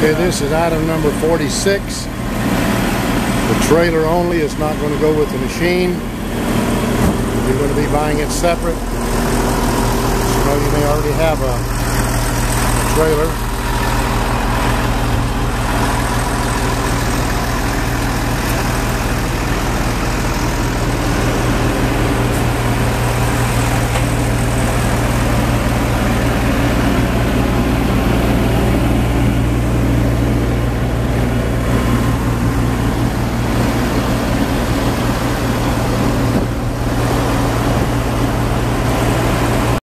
Okay, this is item number 46. The trailer only is not going to go with the machine. You're going to be buying it separate. You know, you may already have a, a trailer